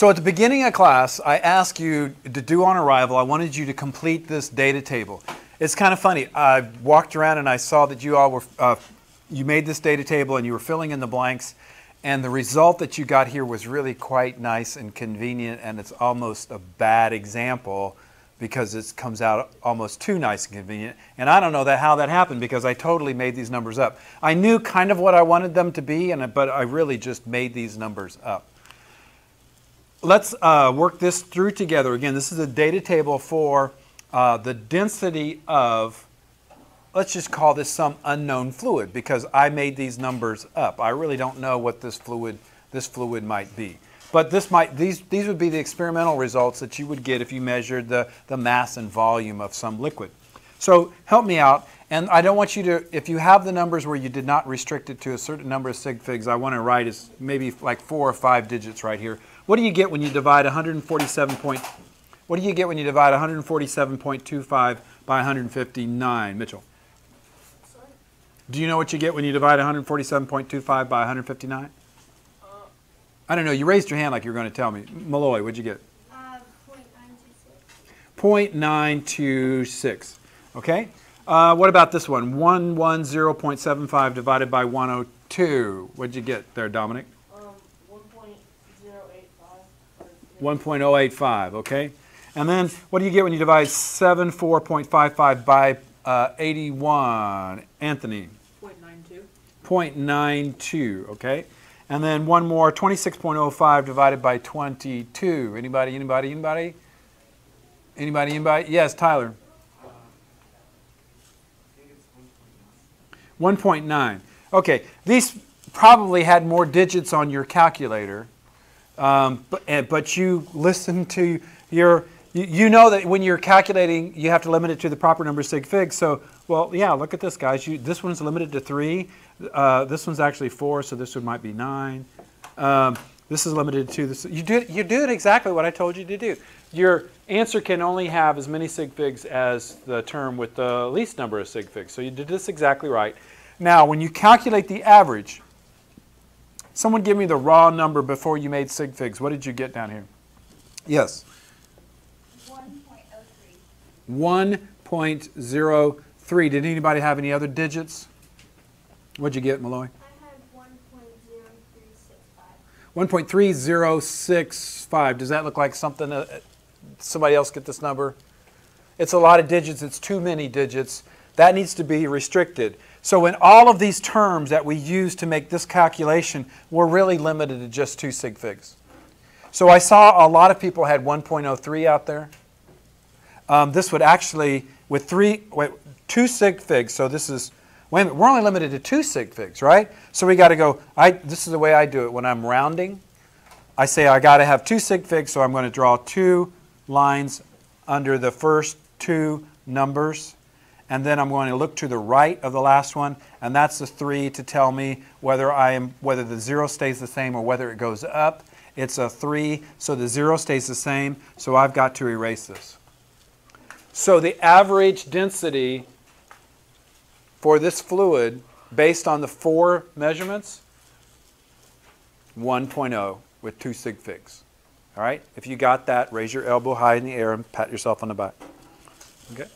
So at the beginning of class, I asked you to do on arrival, I wanted you to complete this data table. It's kind of funny. I walked around and I saw that you all were, uh, you made this data table and you were filling in the blanks. And the result that you got here was really quite nice and convenient, and it's almost a bad example because it comes out almost too nice and convenient. And I don't know that how that happened because I totally made these numbers up. I knew kind of what I wanted them to be, and but I really just made these numbers up. Let's uh, work this through together. Again, this is a data table for uh, the density of, let's just call this some unknown fluid because I made these numbers up. I really don't know what this fluid, this fluid might be. But this might, these, these would be the experimental results that you would get if you measured the, the mass and volume of some liquid. So help me out. And I don't want you to, if you have the numbers where you did not restrict it to a certain number of sig figs, I want to write is maybe like four or five digits right here. What do you get when you divide 147 point, what do you get when you divide 147.25 by 159, Mitchell? Sorry? Do you know what you get when you divide 147.25 by 159? Uh, I don't know. You raised your hand like you were going to tell me. Malloy, what'd you get? uh, 0.926. 0.926. Okay? Uh, what about this one? 110.75 divided by 102. What'd you get there, Dominic? Um, 1.085. 1.085, okay? And then what do you get when you divide 74.55 by uh, 81? Anthony? 0.92. 0.92, okay? And then one more, 26.05 divided by 22. Anybody, anybody, anybody? Anybody, anybody? Yes, Tyler. 1.9. Okay, these probably had more digits on your calculator, um, but, eh, but you listen to your, you, know that when you're calculating, you have to limit it to the proper number sig figs. So, well, yeah, look at this, guys. You, this one's limited to 3. Uh, this one's actually 4, so this one might be 9. Um, this is limited to this. You do, you do it exactly what I told you to do. Your answer can only have as many sig figs as the term with the least number of sig figs. So you did this exactly right. Now, when you calculate the average, someone give me the raw number before you made sig figs. What did you get down here? Yes. 1.03. 1.03. Did anybody have any other digits? What'd you get, Malloy? I had 1.0365. 1.3065. Does that look like something? Uh, somebody else get this number? It's a lot of digits. It's too many digits. That needs to be restricted. So in all of these terms that we use to make this calculation, we're really limited to just two sig figs. So I saw a lot of people had 1.03 out there. Um, this would actually, with three, wait, two sig figs, so this is, wait a minute, we're only limited to two sig figs, right? So we got to go, I, this is the way I do it. When I'm rounding, I say I got to have two sig figs, so I'm going to draw two lines under the first two numbers. And then I'm going to look to the right of the last one, and that's the three to tell me whether I am whether the zero stays the same or whether it goes up. It's a three, so the zero stays the same, so I've got to erase this. So the average density for this fluid, based on the four measurements, 1.0 with two sig figs. All right? If you got that, raise your elbow high in the air and pat yourself on the back. Okay?